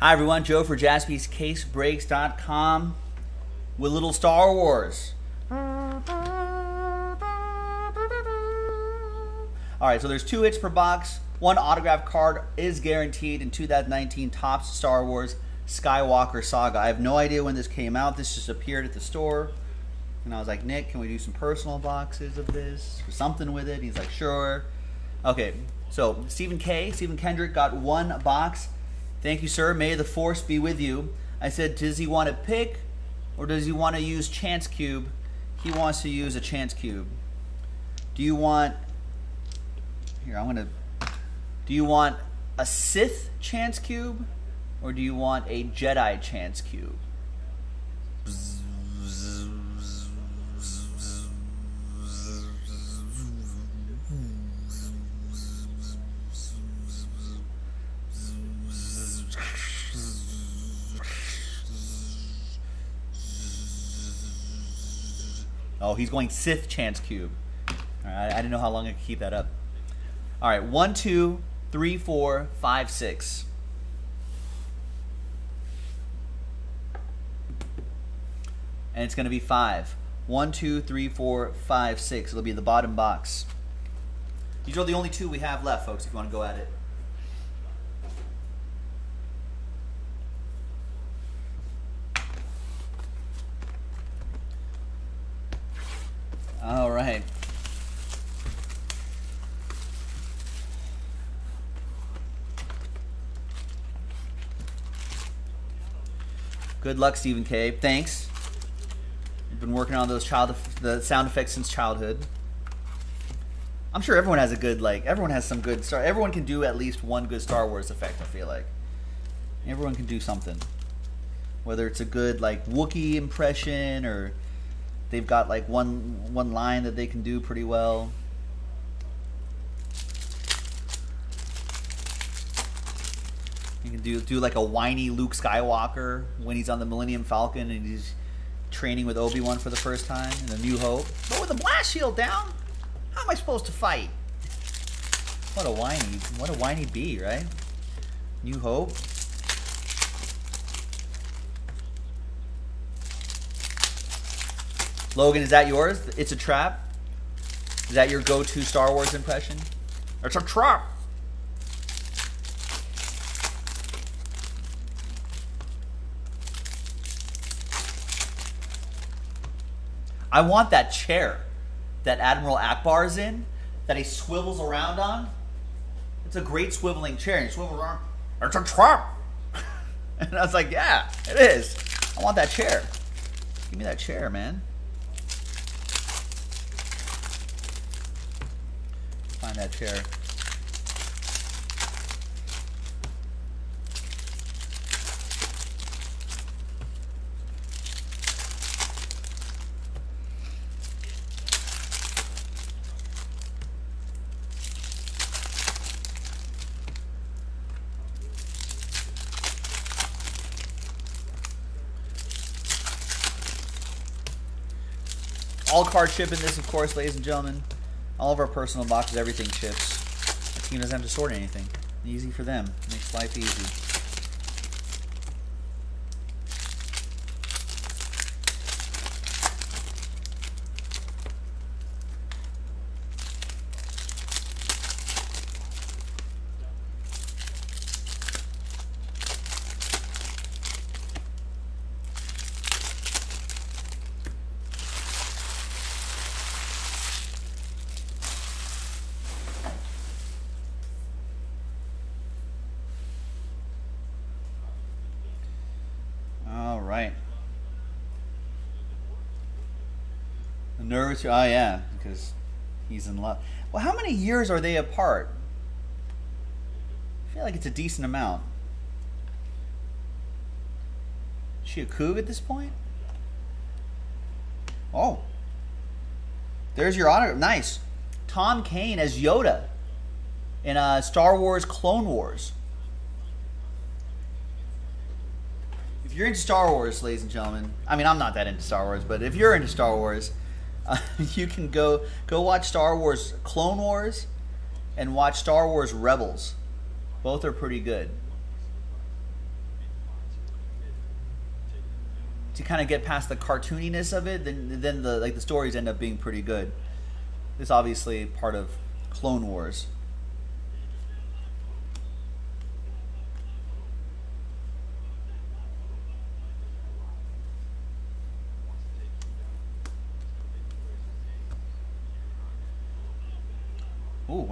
Hi everyone, Joe for JaspysCaseBreaks.com with little Star Wars. All right, so there's two hits per box. One autograph card is guaranteed in 2019 Topps Star Wars Skywalker Saga. I have no idea when this came out. This just appeared at the store. And I was like, Nick, can we do some personal boxes of this or something with it? And He's like, sure. Okay, so Stephen K, Stephen Kendrick got one box. Thank you, sir. May the force be with you. I said, does he want to pick or does he want to use chance cube? He wants to use a chance cube. Do you want, here, I'm going to, do you want a Sith chance cube or do you want a Jedi chance cube? Oh, he's going Sith Chance Cube. All right, I didn't know how long I could keep that up. All right, one, two, three, four, five, six. And it's going to be five. One, two, three, four, five, six. It'll be the bottom box. These are the only two we have left, folks, if you want to go at it. All right. Good luck, Stephen K. Thanks. You've been working on those child the sound effects since childhood. I'm sure everyone has a good like everyone has some good Star. Everyone can do at least one good Star Wars effect. I feel like everyone can do something, whether it's a good like Wookiee impression or they've got like one one line that they can do pretty well. You can do do like a whiny Luke Skywalker when he's on the Millennium Falcon and he's training with Obi Wan for the first time in A New Hope. But with the blast shield down, how am I supposed to fight? What a whiny, what a whiny bee, right? New Hope. Logan, is that yours? It's a trap. Is that your go-to Star Wars impression? It's a trap. I want that chair that Admiral Ackbar is in, that he swivels around on. It's a great swiveling chair. And he swivels around. It's a trap. and I was like, yeah, it is. I want that chair. Give me that chair, man. Find that chair. All card ship in this, of course, ladies and gentlemen. All of our personal boxes, everything ships. The team doesn't have to sort anything. Easy for them. Makes life easy. All right. The nervous. Oh yeah, because he's in love. Well, how many years are they apart? I feel like it's a decent amount. Is she a Coog at this point? Oh. There's your autograph. Nice. Tom Kane as Yoda in uh, Star Wars Clone Wars. if you're into Star Wars, ladies and gentlemen, I mean, I'm not that into Star Wars, but if you're into Star Wars, uh, you can go go watch Star Wars Clone Wars and watch Star Wars Rebels. Both are pretty good. To kind of get past the cartooniness of it, then then the like the stories end up being pretty good. It's obviously part of Clone Wars.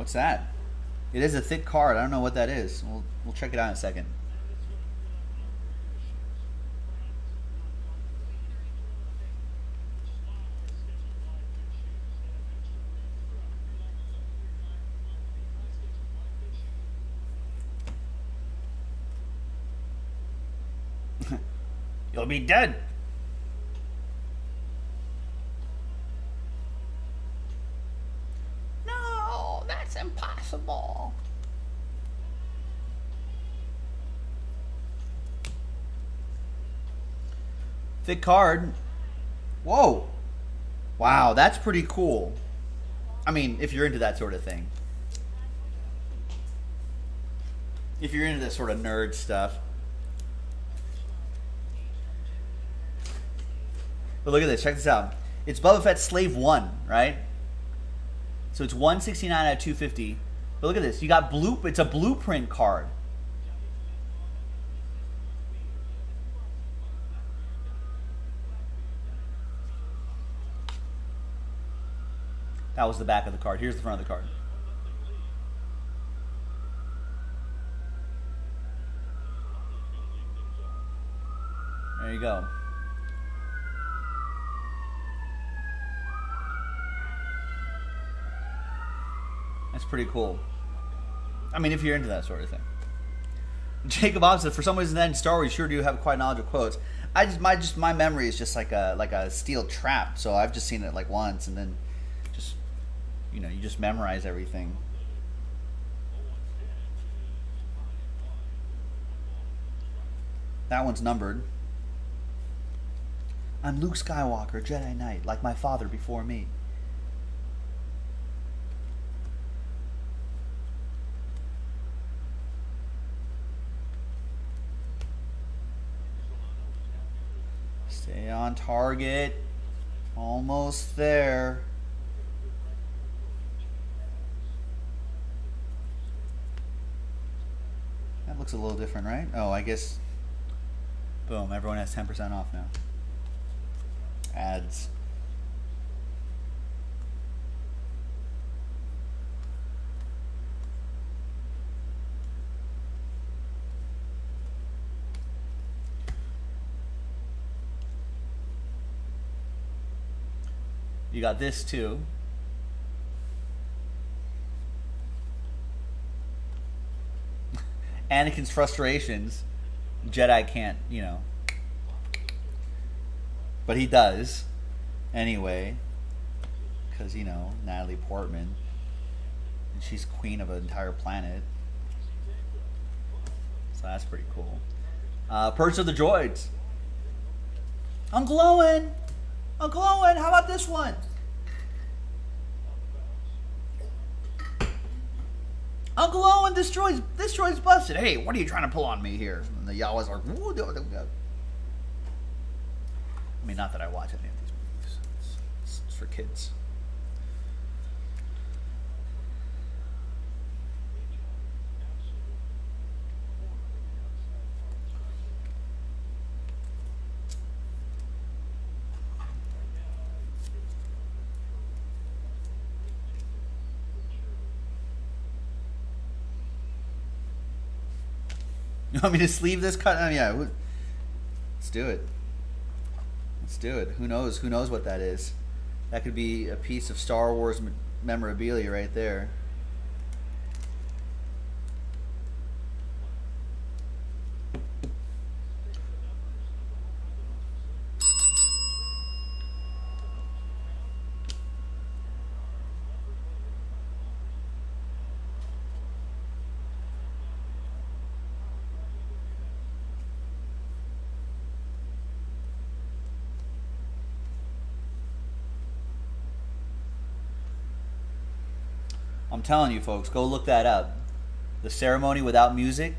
What's that? It is a thick card. I don't know what that is. We'll, we'll check it out in a second. You'll be dead. No, that's impossible. Thick card. Whoa. Wow, that's pretty cool. I mean, if you're into that sort of thing. If you're into that sort of nerd stuff. But look at this. Check this out. It's Boba Fett Slave 1, right? So it's 169 out of 250. But look at this. You got blue. It's a blueprint card. That was the back of the card. Here's the front of the card. There you go. Pretty cool. I mean, if you're into that sort of thing. Jacob Bob for some reason, then Star Wars sure do have quite a knowledge of quotes. I just my just my memory is just like a like a steel trap. So I've just seen it like once, and then just you know you just memorize everything. That one's numbered. I'm Luke Skywalker, Jedi Knight, like my father before me. Stay on target. Almost there. That looks a little different, right? Oh, I guess. Boom, everyone has 10% off now. Ads. You got this too. Anakin's frustrations. Jedi can't, you know. But he does. Anyway. Because, you know, Natalie Portman. And she's queen of an entire planet. So that's pretty cool. Uh, Purchase of the Droids. I'm Owen! Uncle Owen, how about this one? Uncle Owen, this droid's busted. Hey, what are you trying to pull on me here? And the Jawas are. I mean, not that I watch any of these movies. It's, it's for kids. You want me to sleeve this cut? Oh, yeah. Let's do it. Let's do it. Who knows? Who knows what that is? That could be a piece of Star Wars memorabilia right there. I'm telling you, folks, go look that up. The ceremony without music.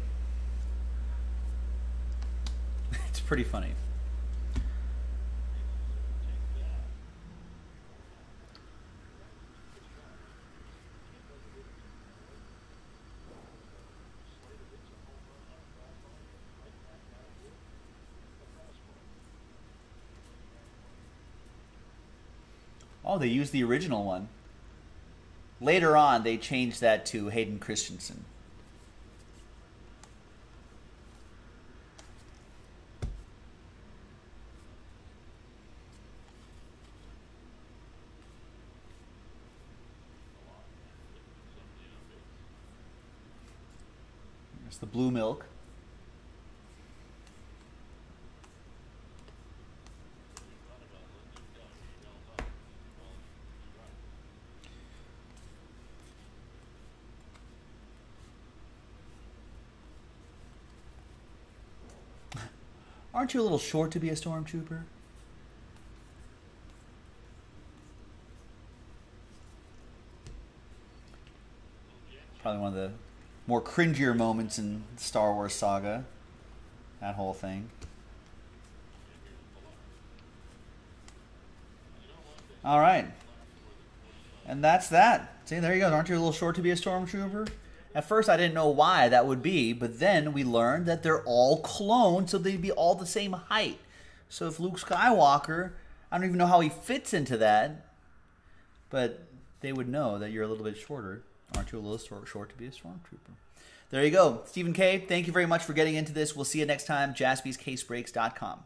It's pretty funny. Oh, they used the original one. Later on, they changed that to Hayden Christensen. There's the blue milk. Aren't you a little short to be a stormtrooper? Probably one of the more cringier moments in Star Wars saga. That whole thing. All right. And that's that. See, there you go. Aren't you a little short to be a stormtrooper? At first, I didn't know why that would be, but then we learned that they're all clones, so they'd be all the same height. So if Luke Skywalker, I don't even know how he fits into that, but they would know that you're a little bit shorter. Aren't you a little short, short to be a stormtrooper? There you go. Stephen K., thank you very much for getting into this. We'll see you next time. JaspysCaseBreaks.com.